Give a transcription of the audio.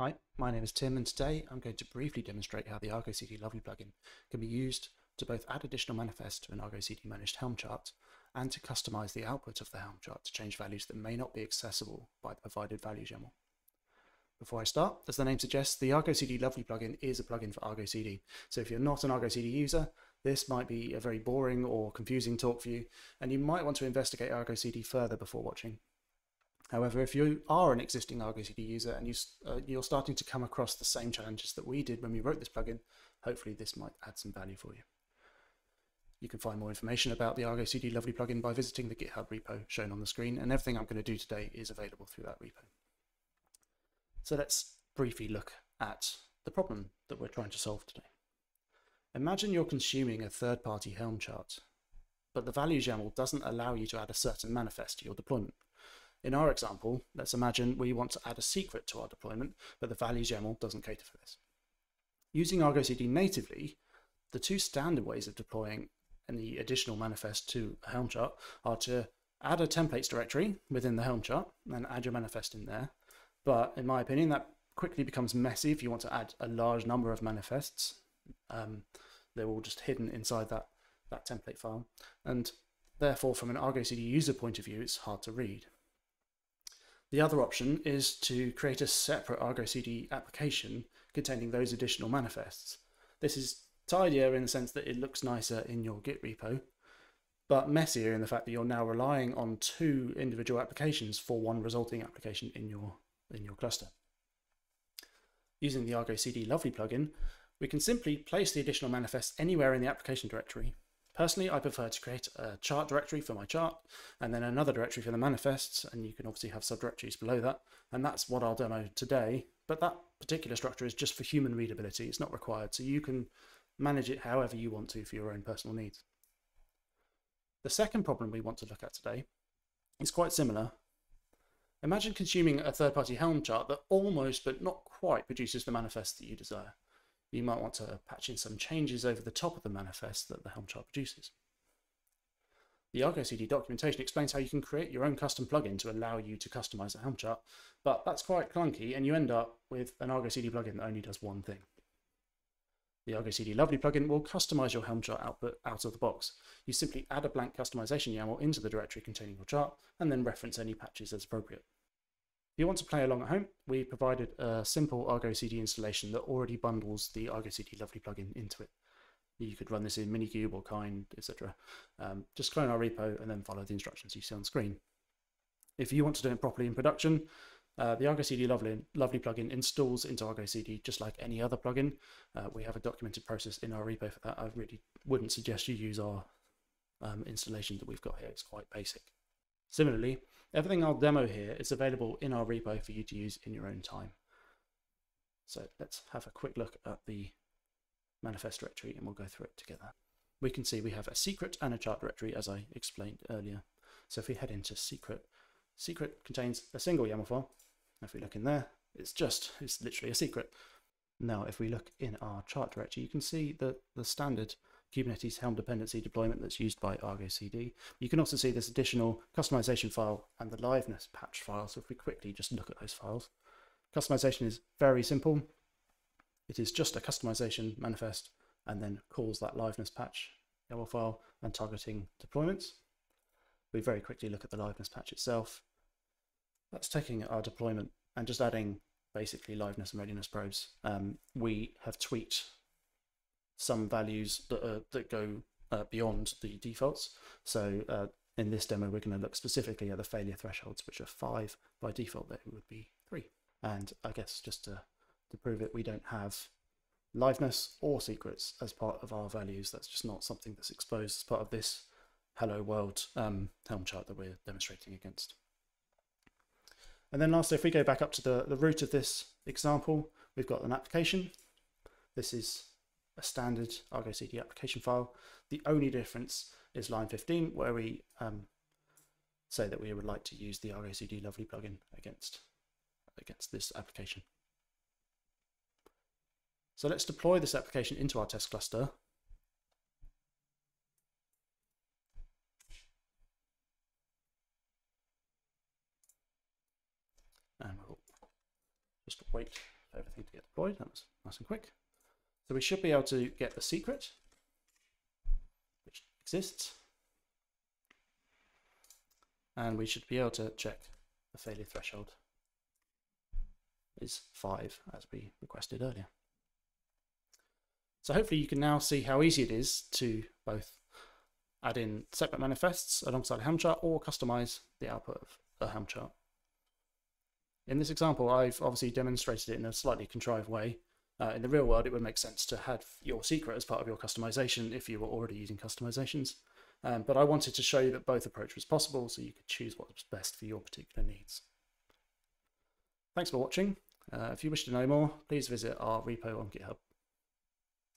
Hi, my name is Tim and today I'm going to briefly demonstrate how the Argo CD Lovely plugin can be used to both add additional manifest to an Argo CD managed Helm chart and to Kustomize the output of the Helm chart to change values that may not be accessible by the provided value YAML. Before I start, as the name suggests, the Argo CD Lovely plugin is a plugin for Argo CD. So if you're not an Argo CD user, this might be a very boring or confusing talk for you, and you might want to investigate Argo CD further before watching. However, if you are an existing Argo CD user and you, uh, you're starting to come across the same challenges that we did when we wrote this plugin, hopefully this might add some value for you. You can find more information about the Argo CD Lovely plugin by visiting the GitHub repo shown on the screen, and everything I'm going to do today is available through that repo. So let's briefly look at the problem that we're trying to solve today. Imagine you're consuming a third-party Helm chart, but the values YAML doesn't allow you to add a certain manifest to your deployment. In our example, let's imagine we want to add a secret to our deployment, but the values YAML doesn't cater for this. Using Argo CD natively, the two standard ways of deploying any additional manifest to a Helm chart are to add a templates directory within the Helm chart and add your manifest in there. But in my opinion, that quickly becomes messy if you want to add a large number of manifests. Um, they're all just hidden inside that, that template file. And therefore, from an Argo CD user point of view, it's hard to read. The other option is to create a separate Argo CD application containing those additional manifests. This is tidier in the sense that it looks nicer in your Git repo, but messier in the fact that you're now relying on two individual applications for one resulting application in your, in your cluster. Using the Argo CD Lovely plugin, we can simply place the additional manifests anywhere in the application directory Personally, I prefer to create a chart directory for my chart and then another directory for the manifests, and you can obviously have subdirectories below that. And that's what I'll demo today. But that particular structure is just for human readability. It's not required, so you can manage it however you want to for your own personal needs. The second problem we want to look at today is quite similar. Imagine consuming a third-party Helm chart that almost but not quite produces the manifest that you desire you might want to patch in some changes over the top of the manifest that the Helm chart produces. The Argo CD documentation explains how you can create your own custom plugin to allow you to Kustomize a Helm chart, but that's quite clunky and you end up with an Argo CD plugin that only does one thing. The Argo CD Lovely plugin will Kustomize your Helm chart output out of the box. You simply add a blank kustomization YAML into the directory containing your chart and then reference any patches as appropriate. If you want to play along at home, we provided a simple Argo CD installation that already bundles the Argo CD Lovely plugin into it. You could run this in Minikube or Kind, etc. Um, just clone our repo and then follow the instructions you see on screen. If you want to do it properly in production, uh, the Argo CD Lovely, Lovely plugin installs into Argo CD just like any other plugin. Uh, we have a documented process in our repo for that. I really wouldn't suggest you use our um, installation that we've got here. It's quite basic. Similarly, everything I'll demo here is available in our repo for you to use in your own time. So let's have a quick look at the manifest directory and we'll go through it together. We can see we have a secret and a chart directory as I explained earlier. So if we head into secret, secret contains a single YAML file. If we look in there, it's just, it's literally a secret. Now, if we look in our chart directory, you can see that the standard Kubernetes Helm dependency deployment that's used by Argo CD. You can also see this additional kustomization file and the liveness patch file. So if we quickly just look at those files, kustomization is very simple. It is just a kustomization manifest and then calls that liveness patch YAML file and targeting deployments. We very quickly look at the liveness patch itself. That's taking our deployment and just adding basically liveness and readiness probes. Um, we have tweaked some values that, are, that go uh, beyond the defaults. So uh, in this demo, we're going to look specifically at the failure thresholds, which are five. By default, they would be three. And I guess just to, to prove it, we don't have liveness or secrets as part of our values. That's just not something that's exposed as part of this hello world um, Helm chart that we're demonstrating against. And then lastly, if we go back up to the, the root of this example, we've got an application. This is a standard Argo CD application file. The only difference is line 15, where we um, say that we would like to use the Argo CD Lovely plugin against, against this application. So let's deploy this application into our test cluster. And we'll just wait for everything to get deployed. That was nice and quick. So we should be able to get the secret, which exists. And we should be able to check the failure threshold is 5 as we requested earlier. So hopefully you can now see how easy it is to both add in separate manifests alongside a Helm chart or customize the output of a Helm chart. In this example, I've obviously demonstrated it in a slightly contrived way. Uh, in the real world, it would make sense to have your secret as part of your kustomization if you were already using kustomizations. Um, but I wanted to show you that both approach was possible so you could choose what was best for your particular needs. Thanks for watching. Uh, if you wish to know more, please visit our repo on GitHub.